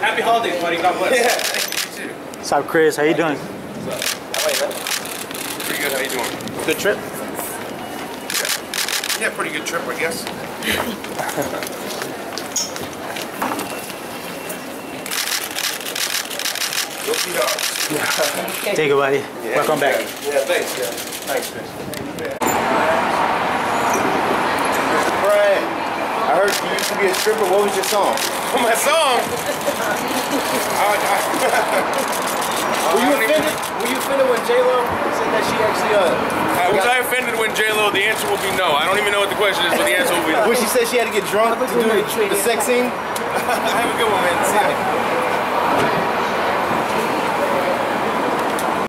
happy holidays, buddy. God bless. Yeah, thank you. You too. What's up, Chris? How you doing? Pretty good. How you doing? Good trip. Yeah, pretty good trip, I guess. Go Seahawks. Take it, buddy. Welcome back. Yeah, thanks. Yeah. Thanks, Chris. You used to be a stripper. What was your song? My song. I, I, Were you I offended? Were you offended when J Lo said that she actually uh? Uh, was I offended when J Lo? The answer will be no. I don't even know what the question is, but the answer will be no. When she said she had to get drunk to do the, the sex scene? Have a good one, man. See ya.